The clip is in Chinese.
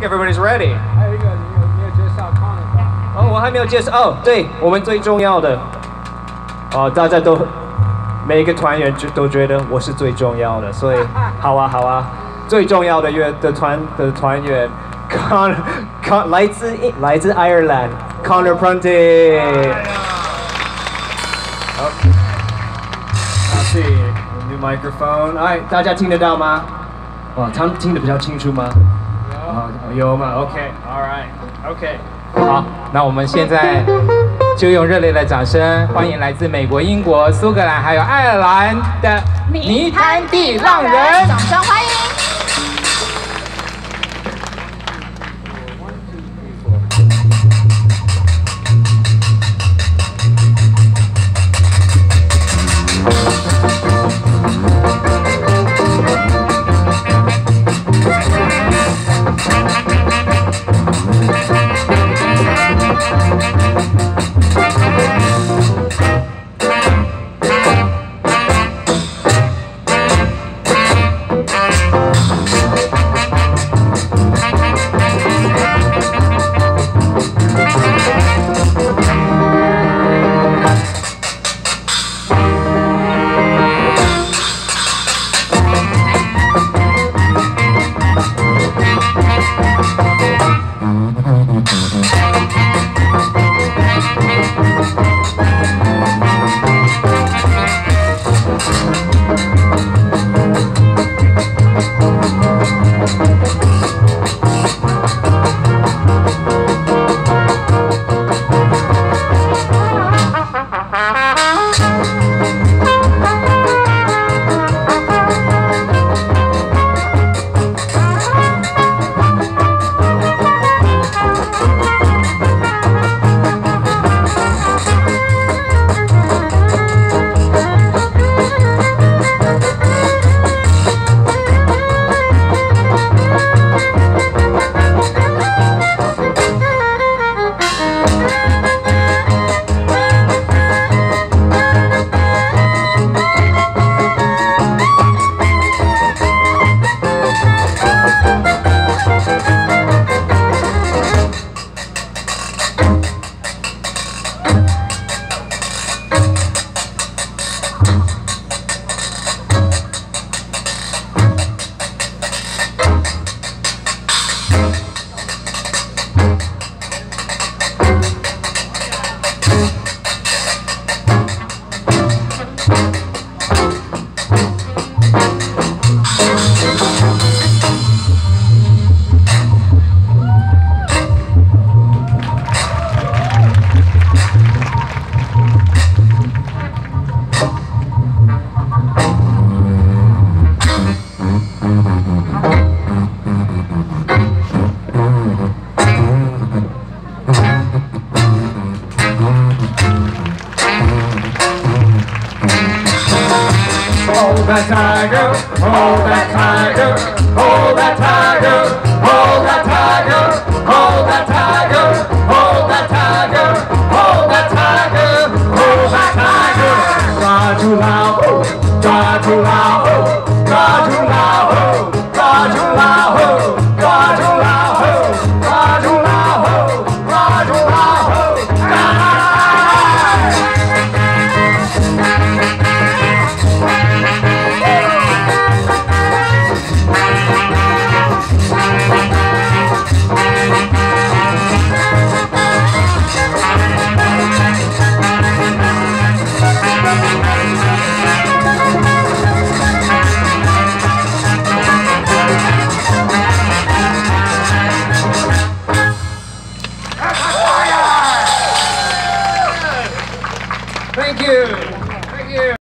everybody's ready. 还有一个你有没有介绍 Connor？哦，我还没有介绍哦，对我们最重要的，哦，大家都每一个团员就都觉得我是最重要的，所以好啊好啊，最重要的乐的团的团员，Con Con 来自来自爱尔兰，Connor Prunty。好，好，see new microphone，哎，大家听得到吗？哇，他们听得比较清楚吗？啊，有吗？OK，All right，OK。好，那我们现在就用热烈的掌声欢迎来自美国、英国、苏格兰还有爱尔兰的泥滩地浪人。掌声欢迎！Thank hold that tiger, hold that tiger, hold that tiger, hold that tiger.